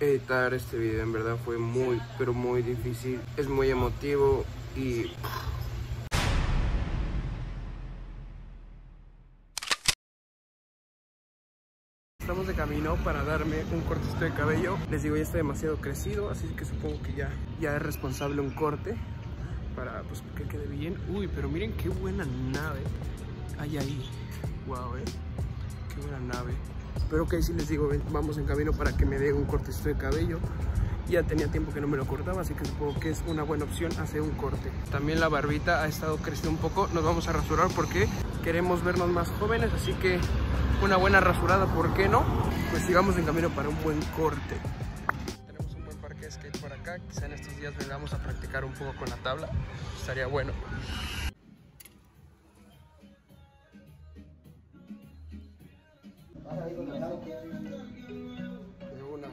editar este video, en verdad fue muy, pero muy difícil. Es muy emotivo y... Estamos de camino para darme un cortecito de cabello. Les digo, ya está demasiado crecido, así que supongo que ya, ya es responsable un corte para pues, que quede bien. Uy, pero miren qué buena nave hay ahí. Wow, eh. Qué buena nave. Pero que si les digo, vamos en camino para que me dé un cortecito de cabello. Ya tenía tiempo que no me lo cortaba, así que supongo que es una buena opción hacer un corte. También la barbita ha estado creciendo un poco. Nos vamos a rasurar porque queremos vernos más jóvenes, así que una buena rasurada, ¿por qué no? Pues sigamos en camino para un buen corte. Tenemos un buen parque de skate por acá, quizá en estos días vengamos a practicar un poco con la tabla, estaría bueno. De una,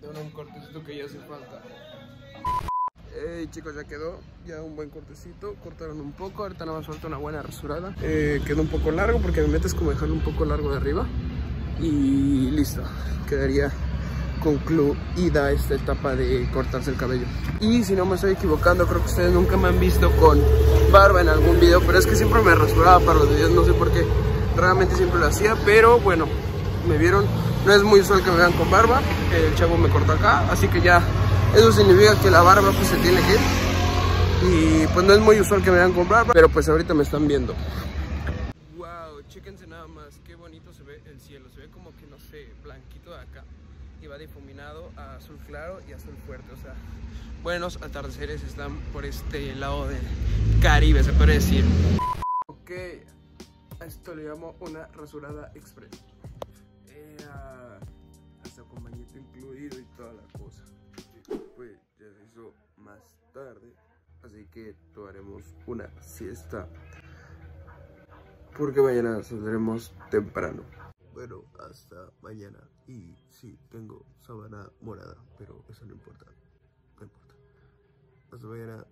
de una un cortecito que ya hace falta. Hey chicos, ya quedó, ya un buen cortecito, cortaron un poco, ahorita nada más falta una buena rasurada. Eh, quedó un poco largo porque me metes como dejarlo un poco largo de arriba. Y listo, quedaría concluida esta etapa de cortarse el cabello. Y si no me estoy equivocando, creo que ustedes nunca me han visto con barba en algún video, pero es que siempre me rasuraba para los videos, no sé por qué. Realmente siempre lo hacía, pero bueno, me vieron, no es muy usual que me vean con barba, el chavo me cortó acá, así que ya eso significa que la barba pues se tiene que ir. Y pues no es muy usual que me vean con barba, pero pues ahorita me están viendo. Wow, chéquense nada más, qué bonito se ve el cielo, se ve como que no sé, blanquito de acá y va difuminado a azul claro y azul fuerte, o sea, buenos atardeceres están por este lado del Caribe, se puede decir. Ok, a esto le llamo una rasurada express. Ea, hasta con bañito incluido y toda la cosa. Pues ya se hizo más tarde, así que tomaremos una siesta. Porque mañana saldremos temprano. Bueno, hasta mañana. Y sí, tengo sábana morada, pero eso no importa. No importa. Hasta mañana.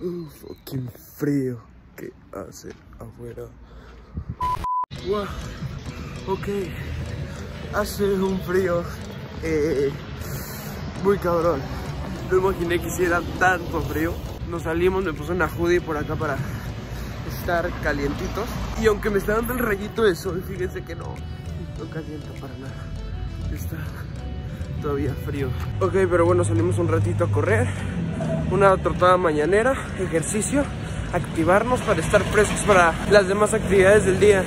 Un fucking frío que hace afuera. Wow. Ok. Hace un frío eh, muy cabrón. No imaginé que hiciera tanto frío. Nos salimos, me puse una hoodie por acá para estar calientitos. Y aunque me está dando el rayito de sol, fíjense que no, no calienta para nada. Está todavía frío. Ok, pero bueno, salimos un ratito a correr una trotada mañanera, ejercicio, activarnos para estar frescos para las demás actividades del día.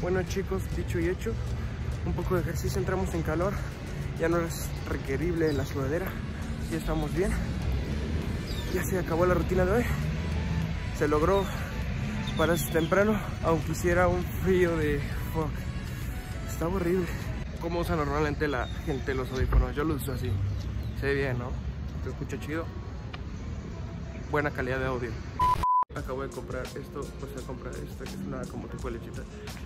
Bueno chicos, dicho y hecho, un poco de ejercicio, entramos en calor, ya no es requerible la sudadera, ya estamos bien. Ya se acabó la rutina de hoy, se logró pararse temprano, aunque hiciera un frío de fuck, está horrible. ¿Cómo usa normalmente la gente los audífonos? Yo los uso así, se ve bien, ¿no? ¿Te escucha chido? buena calidad de audio. Acabo de comprar esto, pues a comprar esta que es una como tipo de lechita.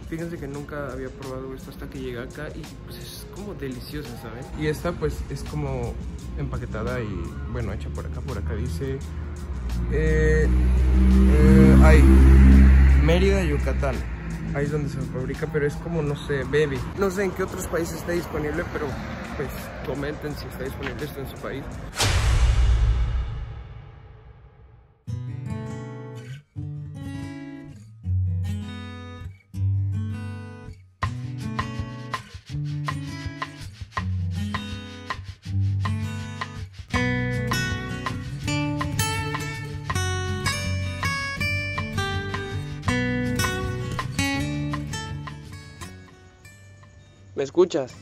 Fíjense que nunca había probado esto hasta que llegué acá y pues es como deliciosa, ¿saben? Y esta pues es como empaquetada y bueno, hecha por acá, por acá dice... Eh, eh, ay, Mérida, Yucatán. Ahí es donde se fabrica, pero es como, no sé, baby. No sé en qué otros países está disponible, pero pues comenten si está disponible esto en su país. ¿Me escuchas?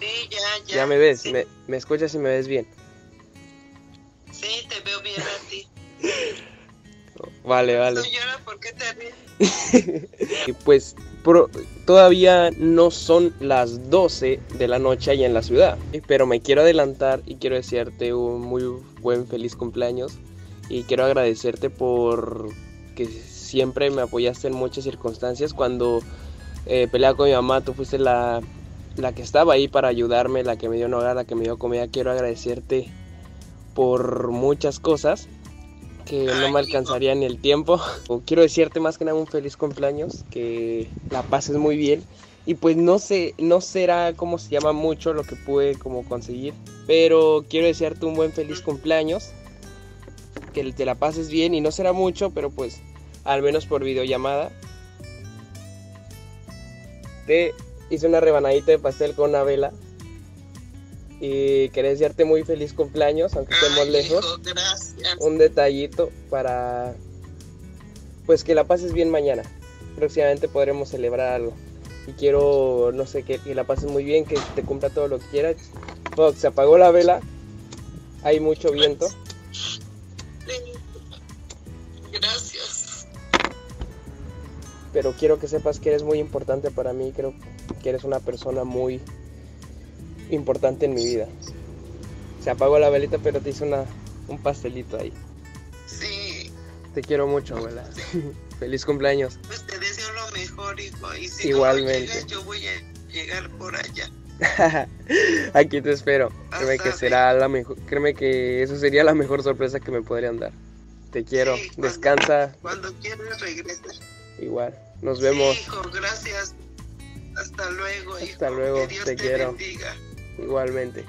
Sí, ya, ya. Ya me ves, Sí, me, me escuchas y me ves bien. sí, te veo bien a ti. Vale, vale. ¿por qué te ríes? Y pues pro- todavía no son las 12 de la noche allá en la ciudad, pero me quiero adelantar y quiero desearte un muy buen feliz cumpleaños y quiero agradecerte por que siempre me apoyaste en muchas circunstancias. Cuando eh, peleaba con mi mamá, tú fuiste la, la que estaba ahí para ayudarme, la que me dio un hogar, la que me dio comida. Quiero agradecerte por muchas cosas que no me alcanzaría ni el tiempo. Quiero decirte más que nada un feliz cumpleaños, que la pases muy bien. Y pues no sé, no será como se llama mucho lo que pude como conseguir, pero quiero desearte un buen feliz cumpleaños, que te la pases bien y no será mucho, pero pues al menos por videollamada. Te hice una rebanadita de pastel con una vela y quería desearte muy feliz cumpleaños, aunque estemos lejos. Un detallito para pues que la pases bien mañana. Próximamente podremos celebrar algo. Y quiero, no sé, que, la pases muy bien, que te cumpla todo lo que quieras. se apagó la vela, hay mucho viento. Gracias. Pero quiero que sepas que eres muy importante para mí, creo que eres una persona muy importante en mi vida. Se apagó la velita, pero te hice una, un pastelito ahí. Sí. Te quiero mucho, abuela. Feliz cumpleaños. Pues te deseo lo mejor, hijo. Y si Igualmente. yo voy a llegar por allá. Aquí te espero. Créeme que será la mejor. Créeme que eso sería la mejor sorpresa que me podrían dar. Te quiero. Descansa. Cuando quieras regresa. Igual. Nos vemos. hijo, gracias. Hasta luego. Hasta luego. te, quiero. Igualmente.